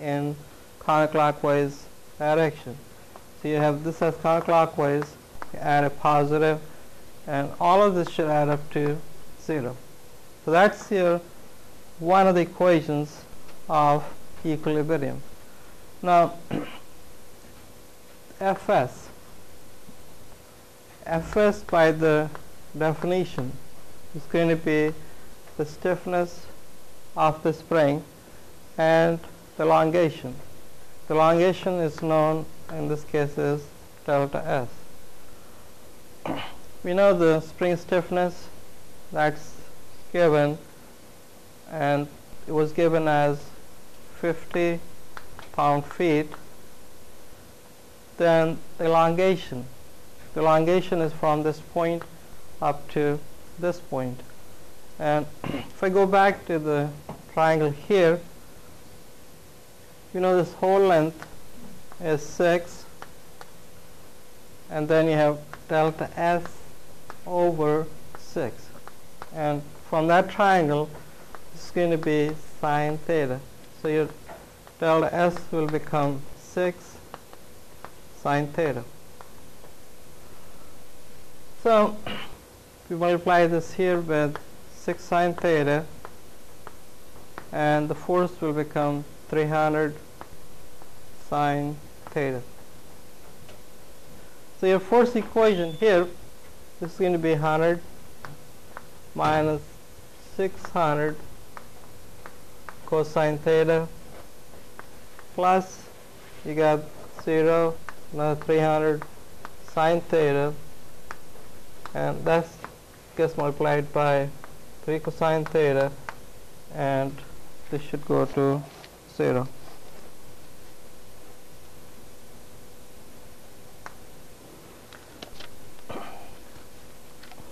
in counterclockwise direction. So you have this as counterclockwise, add a positive, and all of this should add up to 0. So that's your one of the equations of equilibrium. Now, Fs. Fs by the definition is going to be the stiffness of the spring and the elongation. The elongation is known in this case as delta S. we know the spring stiffness that's given and it was given as 50 pound feet then the elongation the elongation is from this point up to this point and if I go back to the triangle here you know this whole length is 6 and then you have delta S over 6 and from that triangle it's going to be sine theta. So your delta S will become 6 sine theta. So we multiply this here with 6 sine theta and the force will become 300 sine theta. So your force equation here is going to be 100 minus 600 cosine theta plus you got 0 another 300 sine theta and that's gets multiplied by 3 cosine theta and this should go to 0.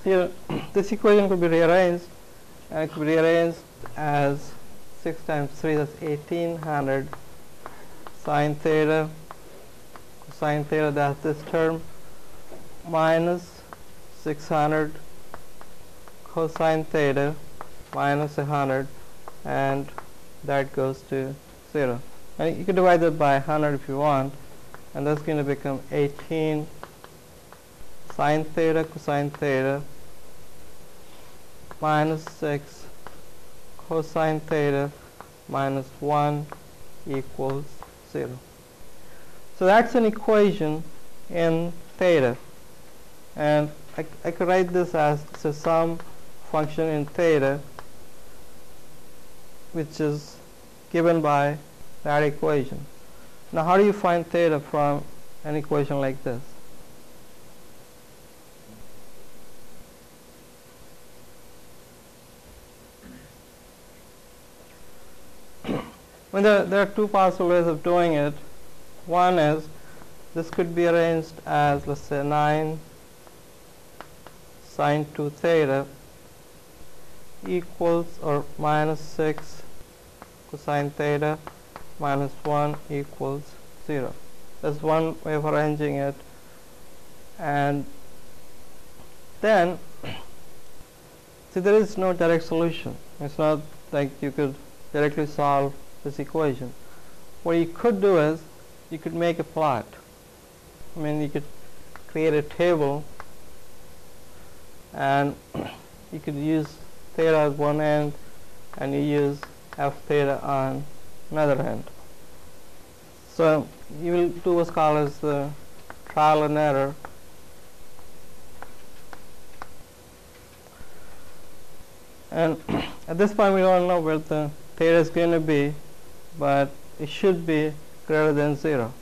Here this equation could be rearranged and it could be rearranged as 6 times 3 that's 1800 sine theta sine theta that's this term minus 600 cosine theta minus 100 and that goes to 0 and you can divide that by 100 if you want and that's going to become 18 sine theta cosine theta minus 6 cosine theta minus 1 equals 0. So that's an equation in theta and I, I could write this as so some function in theta which is given by that equation. Now how do you find theta from an equation like this? Well, there, there are two possible ways of doing it. One is this could be arranged as let's say 9 sine 2 theta equals or minus 6 cosine theta minus 1 equals 0. That's one way of arranging it. And then, see there is no direct solution. It's not like you could directly solve this equation. What you could do is, you could make a plot. I mean, you could create a table and you could use theta at one end and you use f theta on another end. So you will do what's called as the trial and error. And at this point we don't know where the theta is going to be, but it should be greater than 0.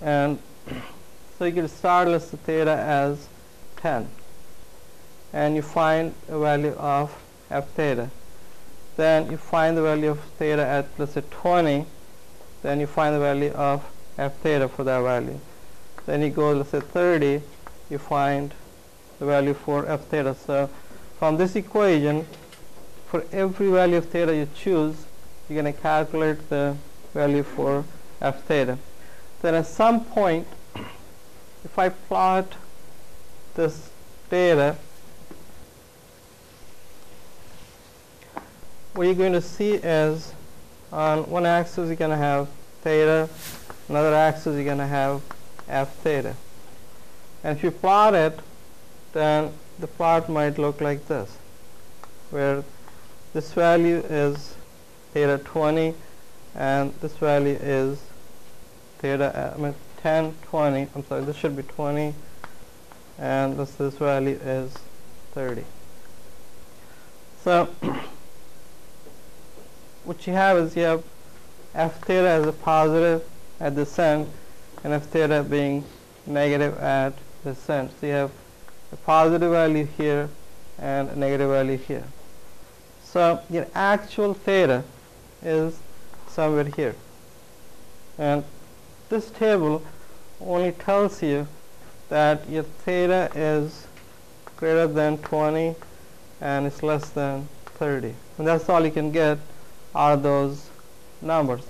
And so you can start let's theta as 10 and you find a value of f theta. Then you find the value of theta at let's say 20. Then you find the value of f theta for that value. Then you go let's say 30. You find the value for f theta. So from this equation, for every value of theta you choose, you're going to calculate the value for f theta. Then at some point, if I plot this data what you're going to see is on one axis you're going to have theta, another axis you're going to have f theta. And if you plot it, then the plot might look like this, where this value is theta 20 and this value is theta, uh, I mean 10, 20, I'm sorry, this should be 20 and this, this value is 30. So what you have is you have f theta as a positive at this end and f theta being negative at this end. So you have a positive value here and a negative value here. So your actual theta is somewhere here. And this table only tells you that your theta is greater than 20 and it's less than 30. And that's all you can get are those numbers.